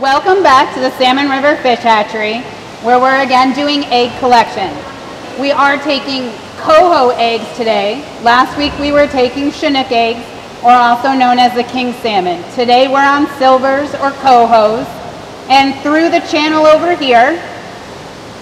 Welcome back to the Salmon River Fish Hatchery, where we're again doing egg collection. We are taking coho eggs today. Last week we were taking Chinook eggs, or also known as the king salmon. Today we're on silvers or cohos, and through the channel over here,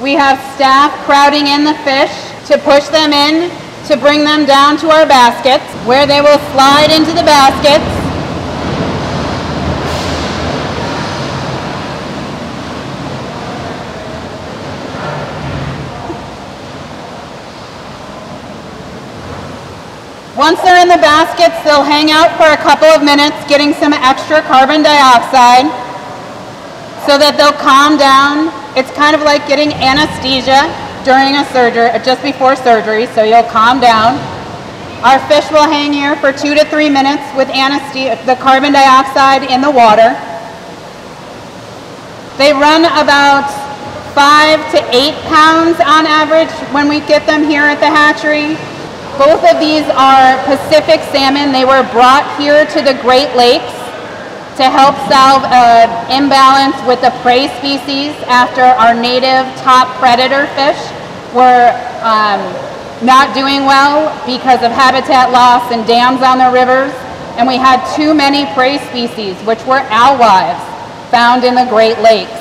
we have staff crowding in the fish to push them in to bring them down to our baskets, where they will slide into the baskets Once they're in the baskets, they'll hang out for a couple of minutes getting some extra carbon dioxide so that they'll calm down. It's kind of like getting anesthesia during a surgery, just before surgery, so you'll calm down. Our fish will hang here for two to three minutes with anesthesia, the carbon dioxide in the water. They run about five to eight pounds on average when we get them here at the hatchery. Both of these are Pacific salmon. They were brought here to the Great Lakes to help solve an imbalance with the prey species after our native top predator fish were um, not doing well because of habitat loss and dams on the rivers. And we had too many prey species, which were alewives, found in the Great Lakes.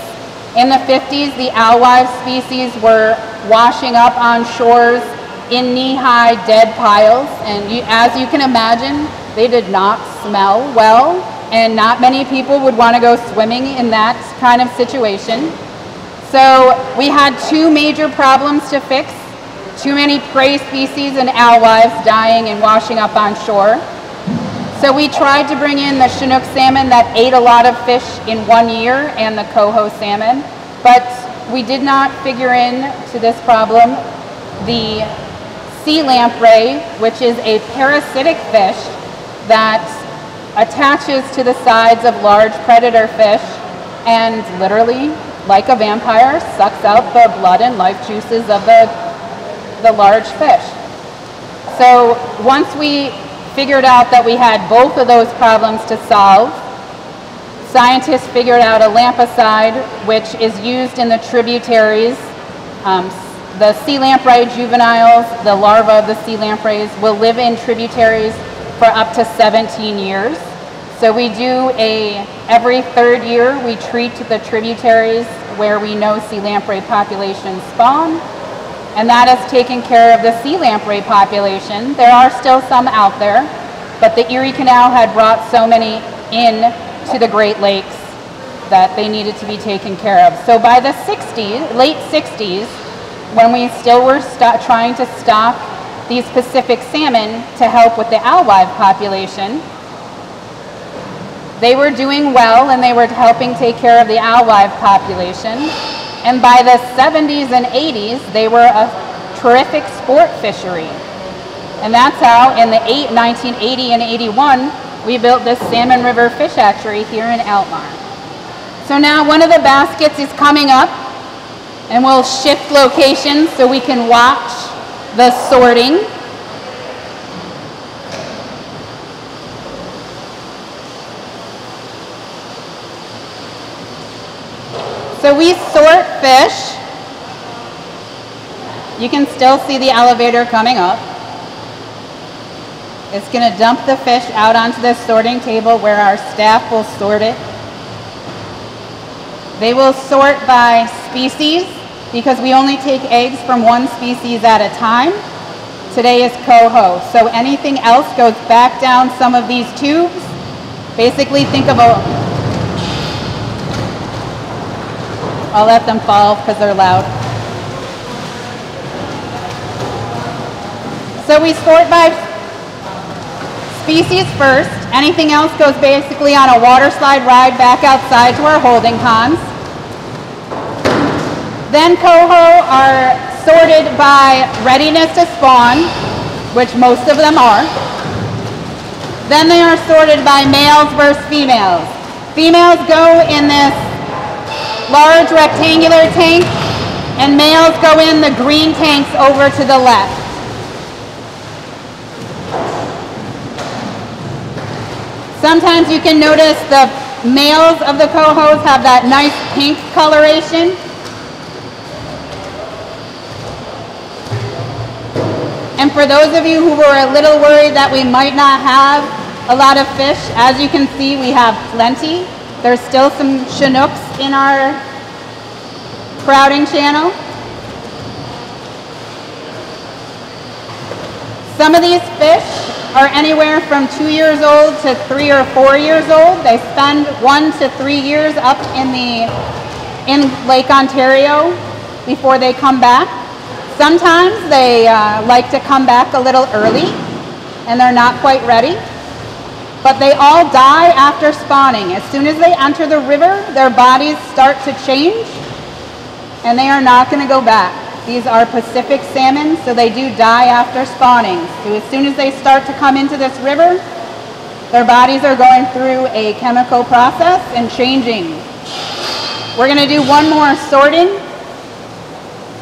In the 50s, the alewife species were washing up on shores in knee-high dead piles. And you, as you can imagine, they did not smell well. And not many people would want to go swimming in that kind of situation. So we had two major problems to fix. Too many prey species and alewives dying and washing up on shore. So we tried to bring in the Chinook salmon that ate a lot of fish in one year and the coho salmon, but we did not figure in to this problem the sea lamprey, which is a parasitic fish that attaches to the sides of large predator fish and literally, like a vampire, sucks out the blood and life juices of the, the large fish. So once we figured out that we had both of those problems to solve, scientists figured out a lampricide which is used in the tributaries um, the sea lamprey juveniles, the larvae of the sea lampreys, will live in tributaries for up to 17 years. So we do a, every third year, we treat the tributaries where we know sea lamprey populations spawn, and that has taken care of the sea lamprey population. There are still some out there, but the Erie Canal had brought so many in to the Great Lakes that they needed to be taken care of. So by the 60s, late 60s, when we still were trying to stock these Pacific salmon to help with the alewife population. They were doing well and they were helping take care of the alewife population. And by the 70s and 80s, they were a terrific sport fishery. And that's how in the eight, 1980 and 81, we built this Salmon River Fish Hatchery here in Altmar. So now one of the baskets is coming up and we'll shift locations so we can watch the sorting. So we sort fish. You can still see the elevator coming up. It's going to dump the fish out onto the sorting table where our staff will sort it. They will sort by species, because we only take eggs from one species at a time. Today is coho. So anything else goes back down some of these tubes. Basically think of a, I'll let them fall because they're loud. So we sort by species first. Anything else goes basically on a water slide ride back outside to our holding ponds. Then coho are sorted by readiness to spawn, which most of them are. Then they are sorted by males versus females. Females go in this large rectangular tank, and males go in the green tanks over to the left. Sometimes you can notice the males of the cohos have that nice pink coloration. And for those of you who were a little worried that we might not have a lot of fish, as you can see, we have plenty. There's still some Chinooks in our crowding channel. Some of these fish are anywhere from two years old to three or four years old. They spend one to three years up in the in Lake Ontario before they come back. Sometimes they uh, like to come back a little early and they're not quite ready. But they all die after spawning. As soon as they enter the river, their bodies start to change and they are not going to go back. These are Pacific salmon, so they do die after spawning. So as soon as they start to come into this river, their bodies are going through a chemical process and changing. We're going to do one more sorting.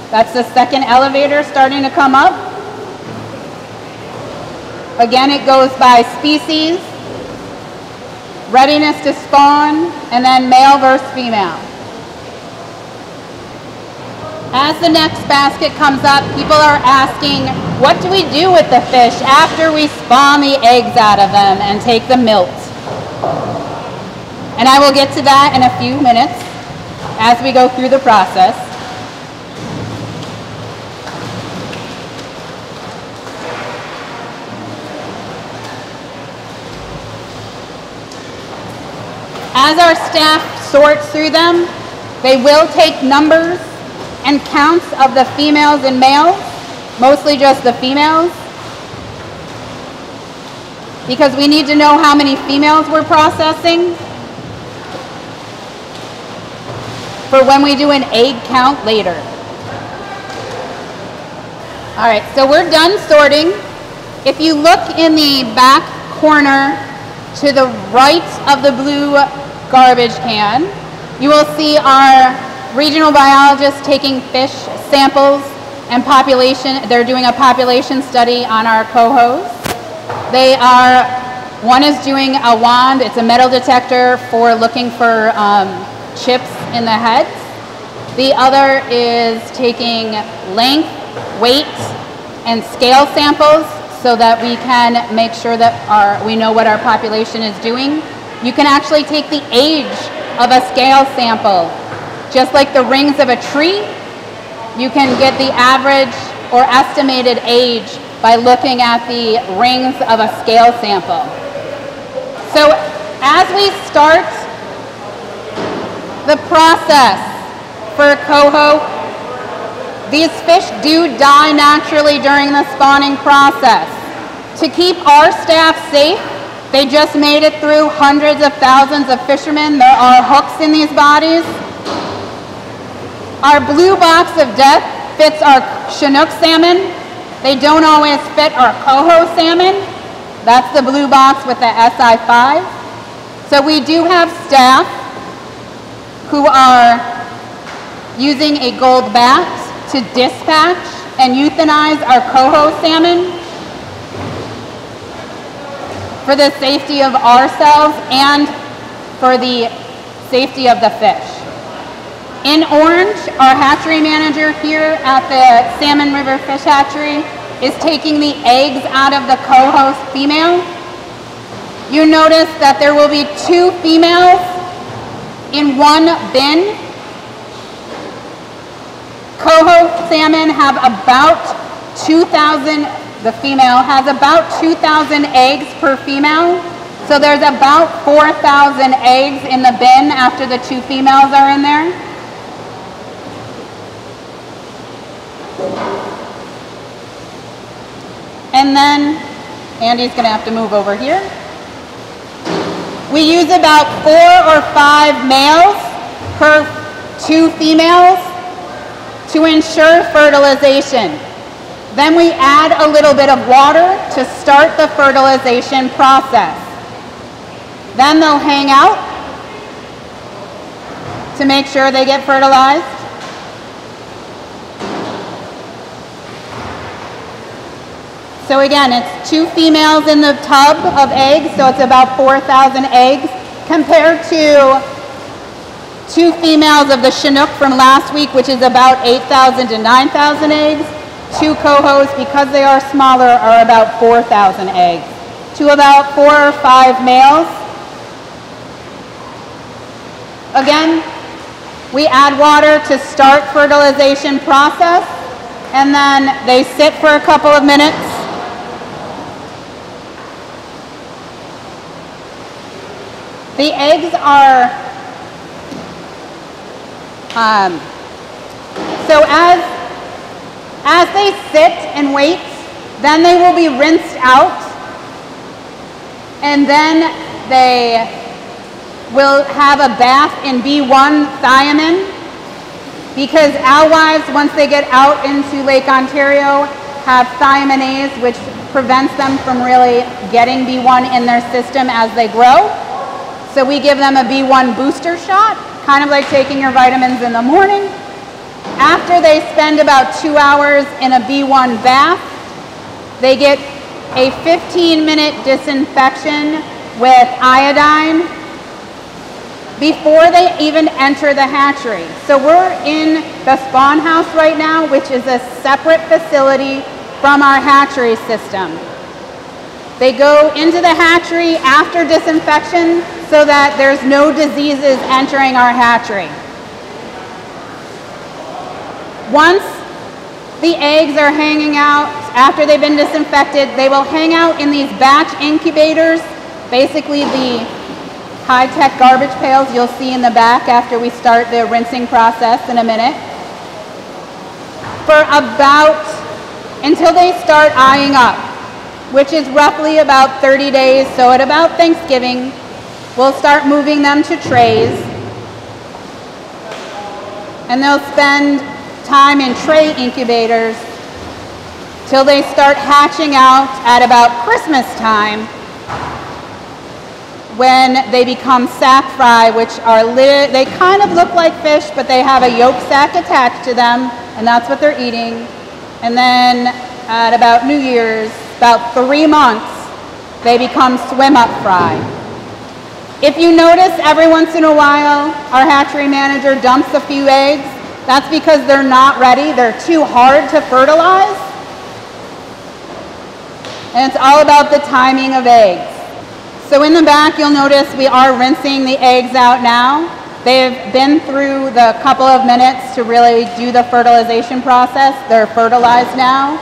That's the second elevator starting to come up. Again, it goes by species, readiness to spawn, and then male versus female. As the next basket comes up, people are asking, what do we do with the fish after we spawn the eggs out of them and take the milt? And I will get to that in a few minutes as we go through the process. As our staff sorts through them, they will take numbers and counts of the females and males, mostly just the females, because we need to know how many females we're processing for when we do an egg count later. All right, so we're done sorting. If you look in the back corner to the right of the blue garbage can, you will see our regional biologists taking fish samples and population, they're doing a population study on our cohos. They are, one is doing a wand, it's a metal detector for looking for um, chips in the heads. The other is taking length, weight, and scale samples so that we can make sure that our, we know what our population is doing. You can actually take the age of a scale sample just like the rings of a tree, you can get the average or estimated age by looking at the rings of a scale sample. So as we start the process for coho, these fish do die naturally during the spawning process. To keep our staff safe, they just made it through hundreds of thousands of fishermen. There are hooks in these bodies. Our blue box of death fits our Chinook salmon. They don't always fit our coho salmon. That's the blue box with the SI5. So we do have staff who are using a gold bat to dispatch and euthanize our coho salmon for the safety of ourselves and for the safety of the fish. In orange, our hatchery manager here at the Salmon River Fish Hatchery is taking the eggs out of the coho's female. You notice that there will be two females in one bin. Coho salmon have about 2,000, the female has about 2,000 eggs per female. So there's about 4,000 eggs in the bin after the two females are in there. And then Andy's going to have to move over here. We use about four or five males per two females to ensure fertilization. Then we add a little bit of water to start the fertilization process. Then they'll hang out to make sure they get fertilized. So again, it's two females in the tub of eggs, so it's about 4,000 eggs. compared to two females of the Chinook from last week, which is about 8,000 to 9,000 eggs. Two cohos, because they are smaller, are about 4,000 eggs. To about four or five males. Again, we add water to start fertilization process, and then they sit for a couple of minutes. The eggs are um, so as, as they sit and wait, then they will be rinsed out and then they will have a bath in B1 thiamine because alewives, once they get out into Lake Ontario, have thiaminase, which prevents them from really getting B1 in their system as they grow. So we give them a B1 booster shot kind of like taking your vitamins in the morning. After they spend about two hours in a B1 bath, they get a 15 minute disinfection with iodine before they even enter the hatchery. So we're in the spawn house right now, which is a separate facility from our hatchery system. They go into the hatchery after disinfection so that there's no diseases entering our hatchery. Once the eggs are hanging out, after they've been disinfected, they will hang out in these batch incubators, basically the high-tech garbage pails you'll see in the back after we start the rinsing process in a minute, for about, until they start eyeing up, which is roughly about 30 days, so at about Thanksgiving, We'll start moving them to trays. And they'll spend time in tray incubators till they start hatching out at about Christmas time when they become sac fry, which are, they kind of look like fish, but they have a yolk sac attached to them, and that's what they're eating. And then at about New Year's, about three months, they become swim up fry. If you notice every once in a while our hatchery manager dumps a few eggs, that's because they're not ready. They're too hard to fertilize. And it's all about the timing of eggs. So in the back, you'll notice we are rinsing the eggs out now. They've been through the couple of minutes to really do the fertilization process. They're fertilized now.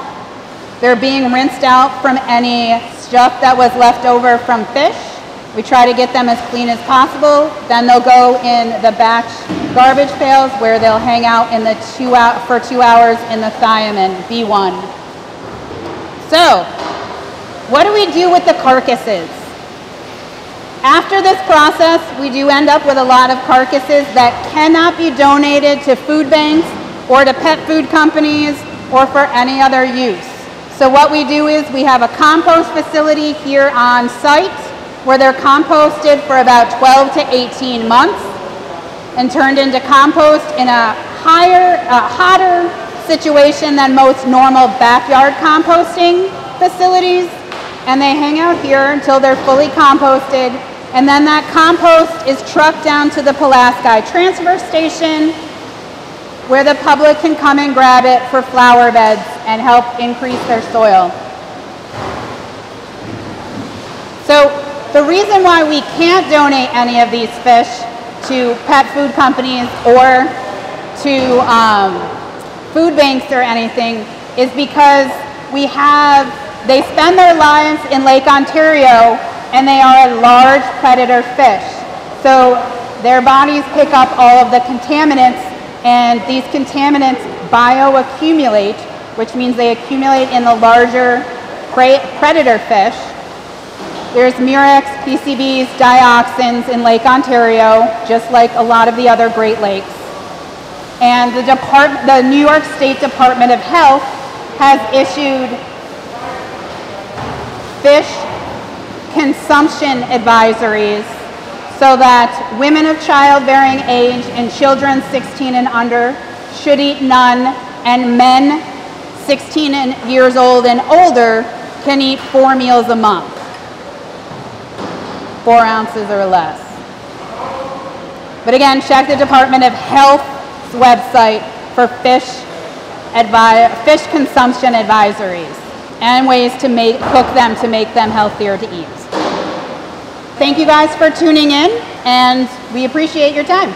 They're being rinsed out from any stuff that was left over from fish. We try to get them as clean as possible. Then they'll go in the batch garbage pails where they'll hang out in the two out for two hours in the thiamin B1. So, what do we do with the carcasses? After this process, we do end up with a lot of carcasses that cannot be donated to food banks or to pet food companies or for any other use. So what we do is we have a compost facility here on site where they're composted for about 12 to 18 months and turned into compost in a higher, uh, hotter situation than most normal backyard composting facilities. And they hang out here until they're fully composted. And then that compost is trucked down to the Pulaski transfer station where the public can come and grab it for flower beds and help increase their soil. So the reason why we can't donate any of these fish to pet food companies or to um, food banks or anything is because we have, they spend their lives in Lake Ontario and they are a large predator fish. So their bodies pick up all of the contaminants and these contaminants bioaccumulate, which means they accumulate in the larger predator fish there's Mirex, PCBs, dioxins in Lake Ontario, just like a lot of the other Great Lakes. And the, Depart the New York State Department of Health has issued fish consumption advisories so that women of childbearing age and children 16 and under should eat none, and men 16 years old and older can eat four meals a month four ounces or less. But again, check the Department of Health's website for fish, fish consumption advisories and ways to make, cook them to make them healthier to eat. Thank you guys for tuning in, and we appreciate your time.